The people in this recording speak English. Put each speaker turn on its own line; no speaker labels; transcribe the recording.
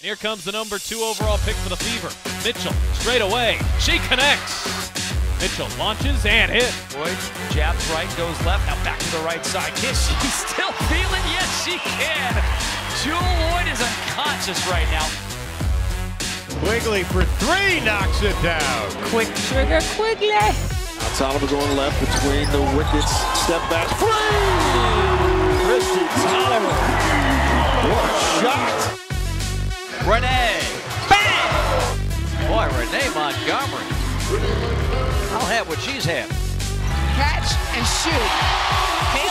Here comes the number two overall pick for the Fever. Mitchell, straight away. She connects. Mitchell launches and hit.
Boyd jabs right, goes left, now back to the right side. Can she still feel it? Yes, she can. Jewell Loyd is unconscious right now.
Quigley for three knocks it down.
Quick trigger, Quigley.
Toliver going left between the wickets. Step back. Free! Kristi Toliver. What a shot.
Renee. Bang! Boy, Renee Montgomery. I'll have what she's had.
Catch and shoot.